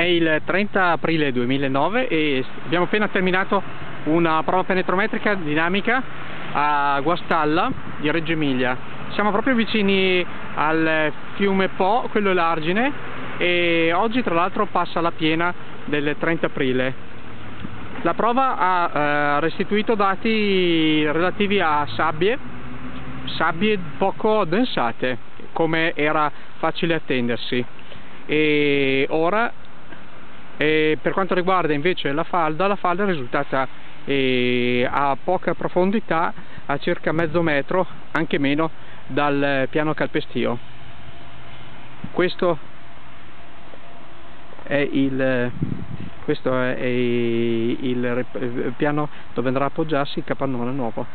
È il 30 aprile 2009 e abbiamo appena terminato una prova penetrometrica dinamica a Guastalla di Reggio Emilia. Siamo proprio vicini al fiume Po, quello l'argine, e oggi tra l'altro passa la piena del 30 aprile. La prova ha eh, restituito dati relativi a sabbie, sabbie poco densate, come era facile attendersi. E ora e per quanto riguarda invece la falda, la falda è risultata eh, a poca profondità, a circa mezzo metro, anche meno, dal piano calpestio. Questo è il, questo è il piano dove andrà a appoggiarsi il capannone nuovo.